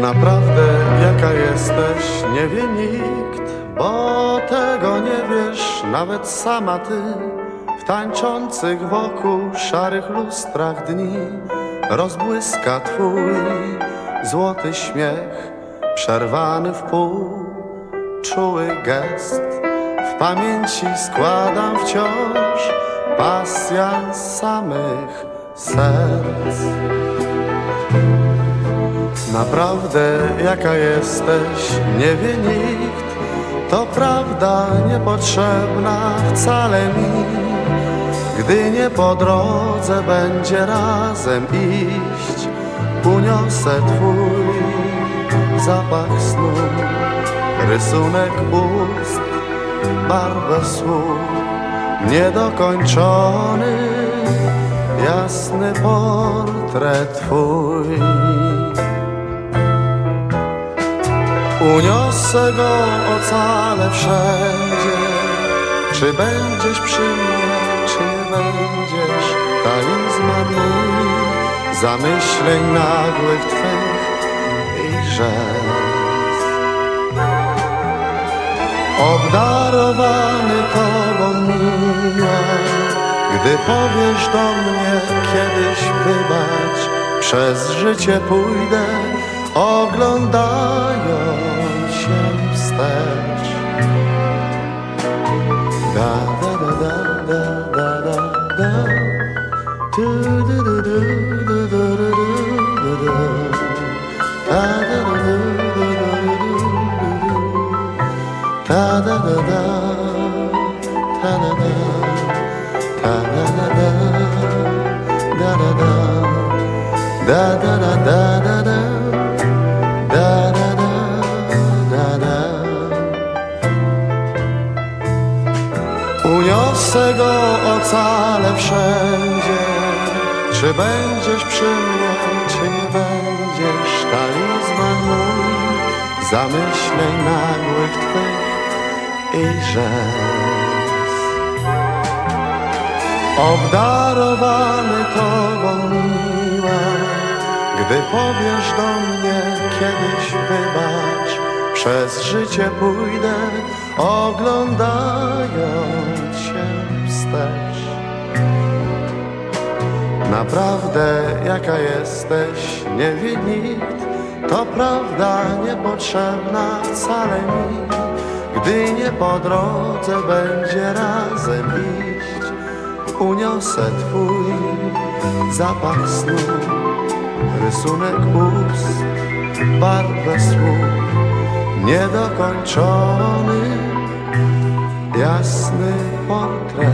Na praça. Jaka jesteś nie wie nikt, bo tego nie wiesz nawet sama ty. W tańczących wokół szarych lustrach dni rozbłyska twój złoty śmiech, przerwany w pół, czuły gest. W pamięci składam wciąż pasja samych serc. Naprawdę jaka jesteś, nie wie nikt. To prawda niepotrzebna wcale mi, gdy nie po drodze będzie razem iść. Uniosę twój zapach snu, rysunek ust, barwę słów, niedokończony, jasny portret twój. Uniosę go ocalę wszędzie. Czy będziesz przy mnie, czy będziesz Talizman Zamyśleń nagłych twych i rzec Obdarowany tobą miła Gdy powiesz do mnie kiedyś wybacz Przez życie pójdę oglądając się wstecz. Da da da da da da da da. Du du du du du du du du du. Da da da du du du du du du. Da da. Da da da. Da da da da. Da da da. Da da da da da da. Da, Uniosę go ocalę wszędzie. Czy będziesz przy mnie, czy nie będziesz? Talizman mój Zamyśleń nagłych twych i rzec. Obdarowany tobą miła gdy powiesz do mnie kiedyś wybacz, przez życie pójdę, oglądając się wstecz. Naprawdę jaka jesteś, nie wie nikt, to prawda niepotrzebna wcale mi, gdy nie po drodze będzie razem iść, uniosę twój zapach snu rysunek ust, barwę słów, niedokończony, jasny portret.